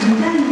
突撃式の試合は